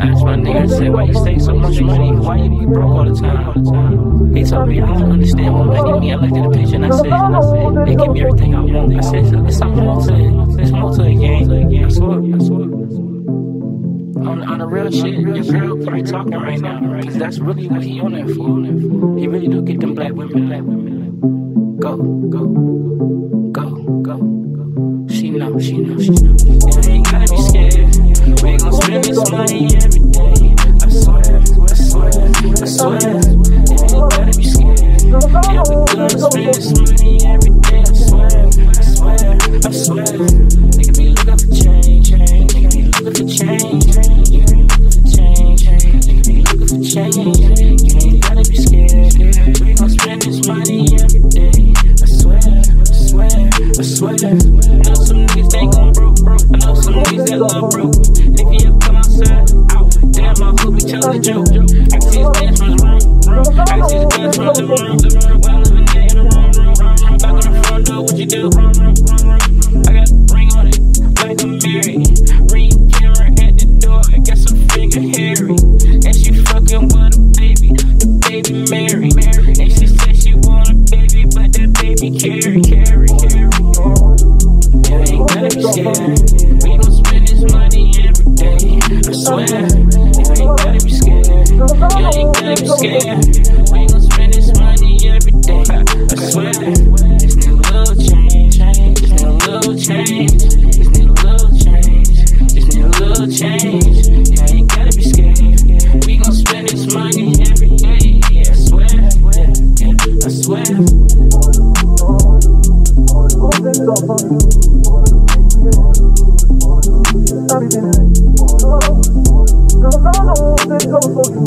I asked my nigga, said, why you stay so much money? Why you be broke all the time? He told me, I don't understand what making me. I looked at the picture and I said, I said, they give me everything I want. I said, it's something more to it. It's more to the game. I swear, I swear. On, on the real shit, your girl probably talking right now, cause that's really what he on there for. He really do get them black women, black women. Go, go, go. She know, she know, she know. Yeah, ain't gotta be scared. We gon' spend this money every day. I swear, I swear, I swear. Yeah, ain't gotta be scared. Yeah, we gonna spend this money every day. I swear, I swear, I swear. Nigga be looking for change, nigga be looking for change. You be looking for change, nigga be looking for change. Ain't gotta be scared. We gon' spend this money every day. I swear, I swear, I swear. Love broke. And if you ever come outside, out, damn, I hope he tells a joke. I can see his dance from his room, room. I can see his dance from the room, living room. While living there in the room, room, room. Back on the front door, what you do? Room, room, room, room. I got a ring on it, like I'm married. Ring camera at the door, I got some finger hairy. And she fucking with a baby, the baby Mary. And she said she want a baby, but that baby carry, carry, carry. You ain't gotta be scared. Swear. You ain't gotta be scared. You ain't gotta be scared. We gon' spend this money every day. I swear. Need a little change. Just need a little change. Need a little change. Need a little change. You ain't gotta be scared. We gon' spend this money every day. Yeah, I swear. I swear. Let's go.